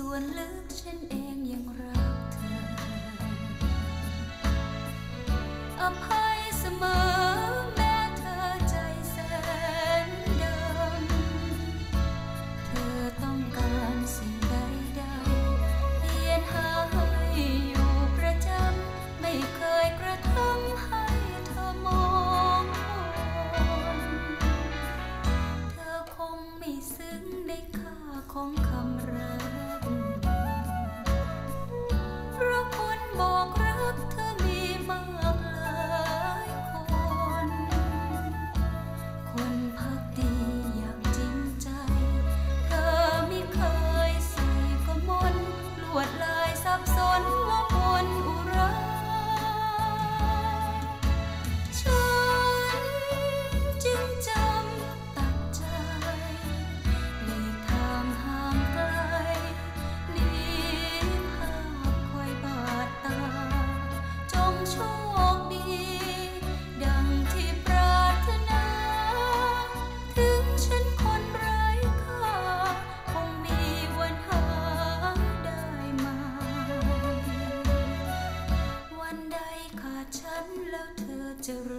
ส่วนลึกฉันเองยังรักเธอ อภัยเสมอแม้เธอใจแสนดำเธอต้องการสิ่งใดใดเพียนหาใอยู่ประจำ ไม่เคยกระทำให้เธอมองมนเธอคงไม่ซึ้งในค่าของเขา มอง to